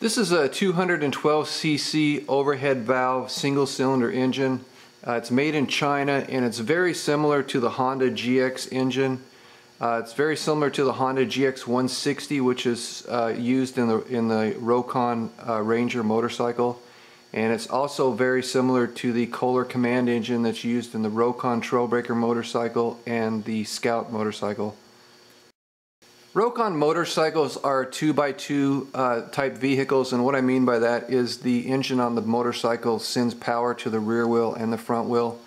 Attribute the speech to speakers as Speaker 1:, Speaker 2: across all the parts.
Speaker 1: This is a 212cc overhead valve single cylinder engine. Uh, it's made in China and it's very similar to the Honda GX engine. Uh, it's very similar to the Honda GX 160 which is uh, used in the in the Rokon uh, Ranger motorcycle and it's also very similar to the Kohler command engine that's used in the Rokon Trailbreaker motorcycle and the Scout motorcycle. Rokon motorcycles are 2x2 uh, type vehicles and what I mean by that is the engine on the motorcycle sends power to the rear wheel and the front wheel.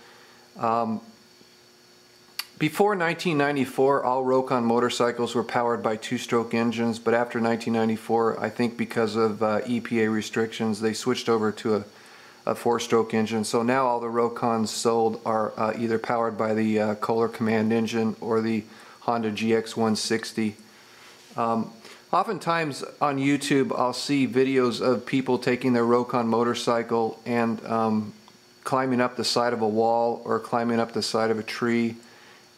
Speaker 1: Um, before 1994 all Rokon motorcycles were powered by two-stroke engines but after 1994 I think because of uh, EPA restrictions they switched over to a, a four-stroke engine so now all the Rokons sold are uh, either powered by the uh, Kohler command engine or the Honda GX 160. Um, oftentimes on YouTube I'll see videos of people taking their Rokon motorcycle and um, climbing up the side of a wall or climbing up the side of a tree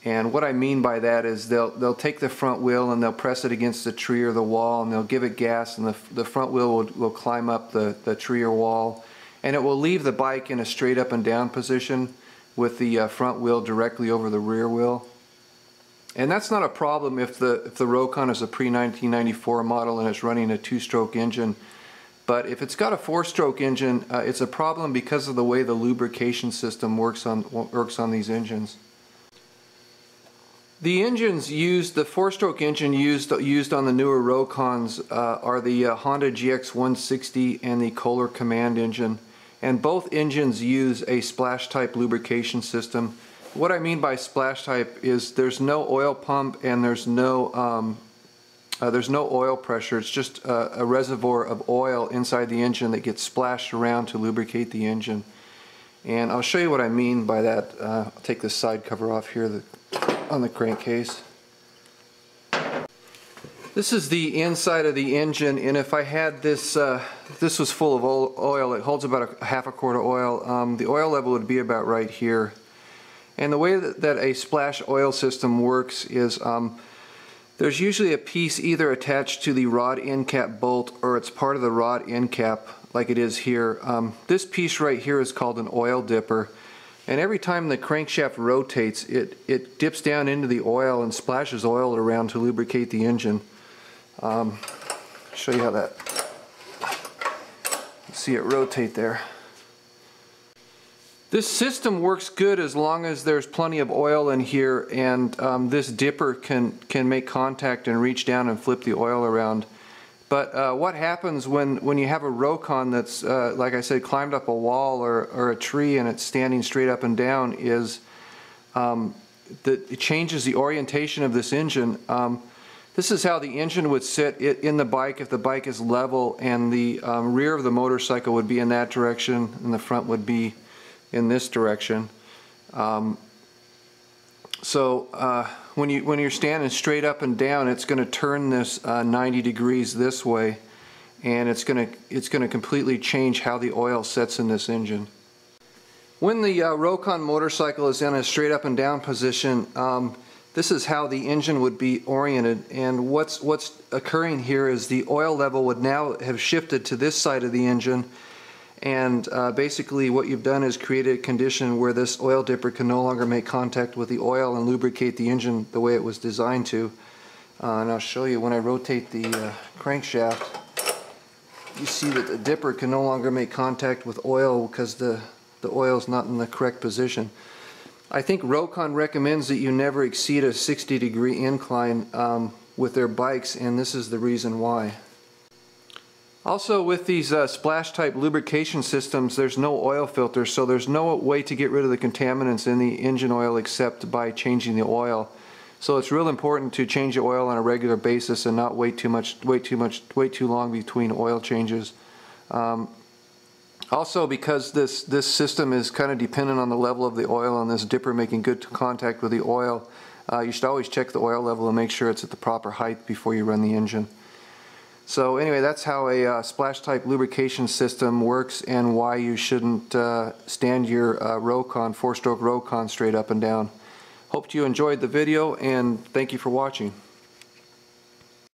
Speaker 1: and what I mean by that is they'll they'll take the front wheel and they'll press it against the tree or the wall and they'll give it gas and the, the front wheel will, will climb up the, the tree or wall and it will leave the bike in a straight up and down position with the uh, front wheel directly over the rear wheel. And that's not a problem if the, if the Rokon is a pre-1994 model and it's running a two-stroke engine. But if it's got a four-stroke engine, uh, it's a problem because of the way the lubrication system works on, works on these engines. The engines used, the four-stroke engine used used on the newer Rokons uh, are the uh, Honda GX 160 and the Kohler Command engine. And both engines use a splash type lubrication system what I mean by splash type is there's no oil pump and there's no um, uh, there's no oil pressure. It's just a, a, reservoir of oil inside the engine that gets splashed around to lubricate the engine. And I'll show you what I mean by that. Uh, I'll take this side cover off here the, on the crankcase. This is the inside of the engine and if I had this, uh, this was full of oil, it holds about a half a quart of oil. Um, the oil level would be about right here. And the way that, that a splash oil system works is um, there's usually a piece either attached to the rod end cap bolt or it's part of the rod end cap like it is here. Um, this piece right here is called an oil dipper. And every time the crankshaft rotates, it, it dips down into the oil and splashes oil around to lubricate the engine. Um, show you how that, see it rotate there. This system works good as long as there's plenty of oil in here and um, this dipper can, can make contact and reach down and flip the oil around. But uh, what happens when, when you have a Rokon that's, uh, like I said, climbed up a wall or, or a tree and it's standing straight up and down is um, that it changes the orientation of this engine. Um, this is how the engine would sit in the bike if the bike is level and the um, rear of the motorcycle would be in that direction and the front would be in this direction. Um, so uh, when, you, when you're standing straight up and down, it's going to turn this uh, 90 degrees this way and it's going to it's going to completely change how the oil sets in this engine. When the uh, Rokon motorcycle is in a straight up and down position, um, this is how the engine would be oriented and what's what's occurring here is the oil level would now have shifted to this side of the engine and uh, basically what you've done is created a condition where this oil dipper can no longer make contact with the oil and lubricate the engine the way it was designed to. Uh, and I'll show you when I rotate the uh, crankshaft, you see that the dipper can no longer make contact with oil because the, the oil is not in the correct position. I think Rokon recommends that you never exceed a 60 degree incline um, with their bikes and this is the reason why. Also with these uh, splash type lubrication systems there's no oil filter so there's no way to get rid of the contaminants in the engine oil except by changing the oil. So it's real important to change the oil on a regular basis and not wait too much, wait too much, wait too long between oil changes. Um, also because this, this system is kind of dependent on the level of the oil and this dipper making good contact with the oil, uh, you should always check the oil level and make sure it's at the proper height before you run the engine. So anyway, that's how a uh, splash type lubrication system works and why you shouldn't uh, stand your uh, Rokon, four-stroke Rokon straight up and down. Hope you enjoyed the video and thank you for watching.